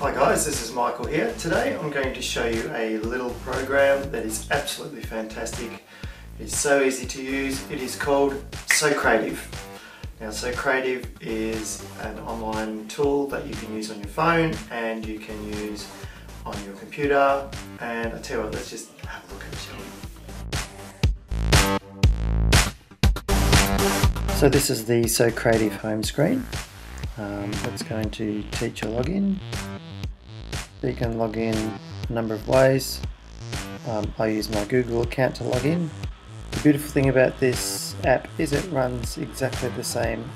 Hi guys, this is Michael here. Today I'm going to show you a little program that is absolutely fantastic. It's so easy to use. It is called Socrative. Now Socrative is an online tool that you can use on your phone and you can use on your computer and I tell you what, let's just have a look at it shall we? So this is the Socrative home screen. Um, it's going to teach a login. You can log in a number of ways. Um, I use my Google account to log in. The beautiful thing about this app is it runs exactly the same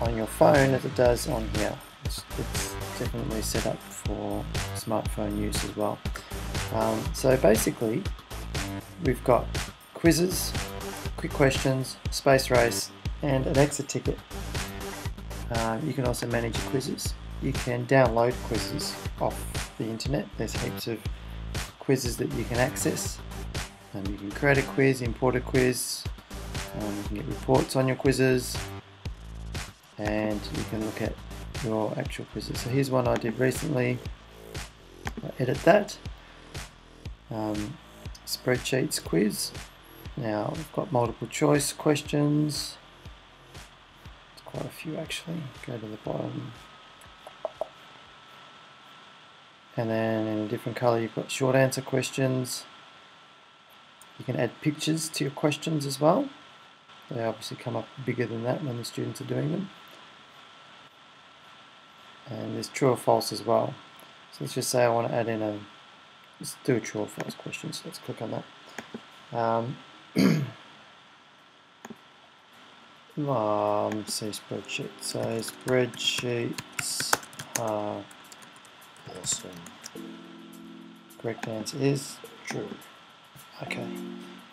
on your phone as it does on here. It's, it's definitely set up for smartphone use as well. Um, so basically, we've got quizzes, quick questions, space race, and an exit ticket um, you can also manage your quizzes. You can download quizzes off the internet. There's heaps of quizzes that you can access. Um, you can create a quiz, import a quiz, um, you can get reports on your quizzes, and you can look at your actual quizzes. So here's one I did recently. I edit that. Um, spreadsheets quiz. Now I've got multiple choice questions It's quite a few actually. Go to the bottom. And then in a different color you've got short answer questions. You can add pictures to your questions as well. They obviously come up bigger than that when the students are doing them. And there's true or false as well. So let's just say I want to add in a, let's do a true or false question, so let's click on that. Um, um, say spreadsheet. So spreadsheets are Correct answer is true. Okay.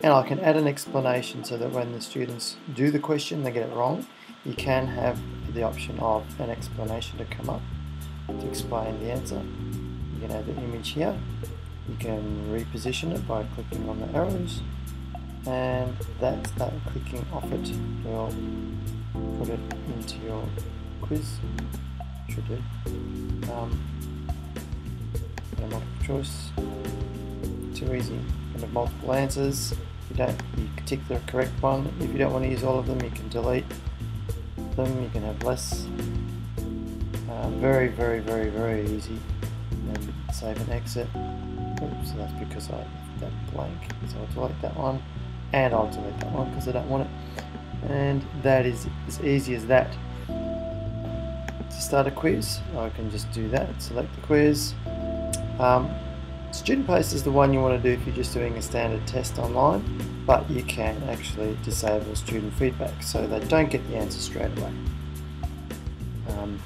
And I can add an explanation so that when the students do the question, they get it wrong. You can have the option of an explanation to come up to explain the answer. You can add the image here. You can reposition it by clicking on the arrows and that's that clicking off it will put it into your quiz should do um, multiple choice. Too easy. You have multiple answers you don't you can tick the correct one. If you don't want to use all of them you can delete them. You can have less. Uh, very very very very easy. And save and exit. Oops, so that's because I left that blank. So I'll delete that one. And I'll delete that one because I don't want it. And that is as easy as that. To start a quiz I can just do that. Select the quiz um, student paced is the one you want to do if you're just doing a standard test online but you can actually disable student feedback so they don't get the answer straight away um,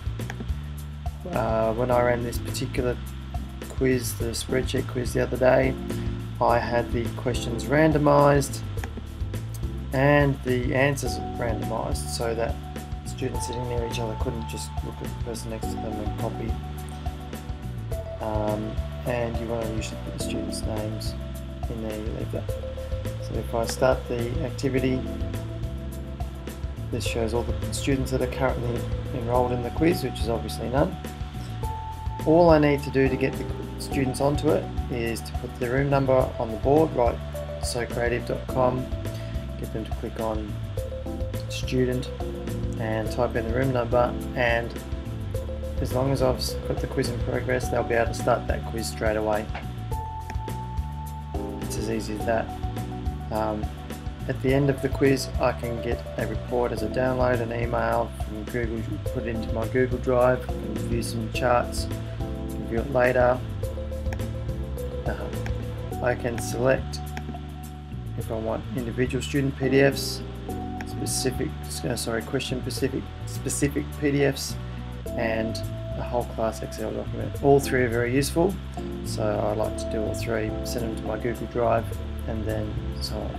uh, when I ran this particular quiz the spreadsheet quiz the other day I had the questions randomized and the answers randomized so that students sitting near each other couldn't just look at the person next to them and copy. Um, and you want to usually put the students' names in there, you leave that. So if I start the activity, this shows all the students that are currently enrolled in the quiz, which is obviously none. All I need to do to get the students onto it is to put the room number on the board, right, socrative.com get them to click on student and type in the room number and as long as I've put the quiz in progress they'll be able to start that quiz straight away. It's as easy as that. Um, at the end of the quiz I can get a report as a download, an email from Google, put it into my Google Drive, can view some charts, can view it later. Uh, I can select if I want individual student PDFs, specific, uh, sorry, question specific, specific PDFs, and a whole class Excel document. All three are very useful, so I like to do all three, send them to my Google Drive, and then so on.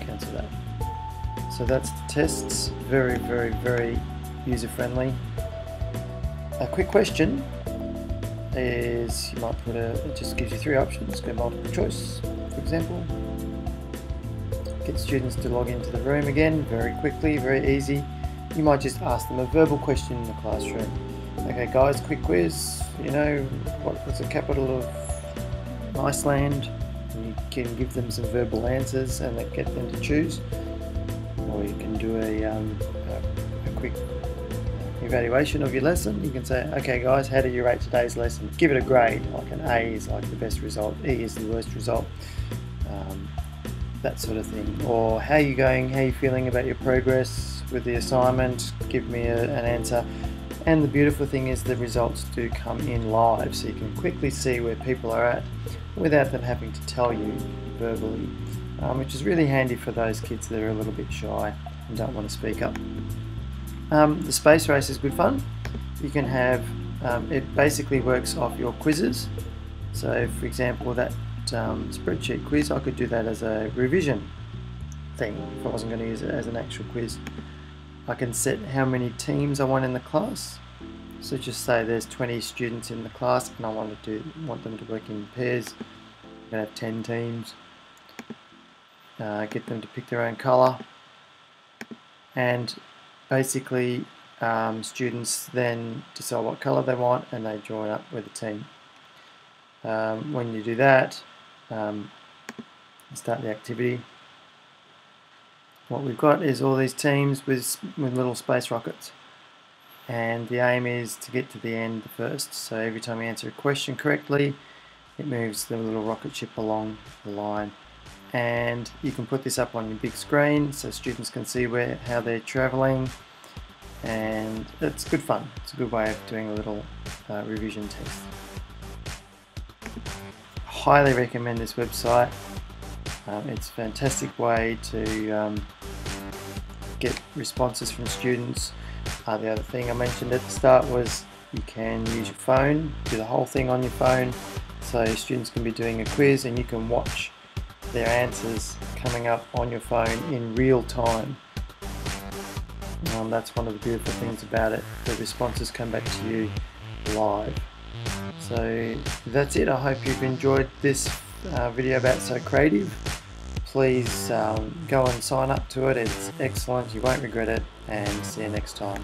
Cancel that. So that's the tests, very, very, very user-friendly. A quick question is you might put a, it just gives you three options, go multiple choice, for example. Get students to log into the room again very quickly, very easy. You might just ask them a verbal question in the classroom. okay guys, quick quiz, you know, what the capital of Iceland? And you can give them some verbal answers and get them to choose. Or you can do a, um, a, a quick evaluation of your lesson. You can say, okay guys, how do you rate today's lesson? Give it a grade, like an A is like the best result, E is the worst result, um, that sort of thing. Or how are you going, how are you feeling about your progress with the assignment? Give me a, an answer. And the beautiful thing is the results do come in live, so you can quickly see where people are at without them having to tell you verbally, um, which is really handy for those kids that are a little bit shy and don't want to speak up. Um, the space race is good fun. You can have, um, it basically works off your quizzes. So for example, that um, spreadsheet quiz, I could do that as a revision thing if I wasn't going to use it as an actual quiz. I can set how many teams I want in the class. So just say there's 20 students in the class and I want to do, want them to work in pairs. I'm going to have 10 teams. Uh, get them to pick their own colour. And basically um, students then decide what colour they want and they join up with a team. Um, when you do that, um, start the activity what we've got is all these teams with, with little space rockets. And the aim is to get to the end first. So every time you answer a question correctly it moves the little rocket ship along the line. And you can put this up on your big screen so students can see where how they're traveling. And it's good fun. It's a good way of doing a little uh, revision test. Highly recommend this website um, it's a fantastic way to um, get responses from students. Uh, the other thing I mentioned at the start was you can use your phone, do the whole thing on your phone, so students can be doing a quiz and you can watch their answers coming up on your phone in real time. Um, that's one of the beautiful things about it. The responses come back to you live. So that's it. I hope you've enjoyed this uh, video about Socrative please um, go and sign up to it. It's excellent. You won't regret it. And see you next time.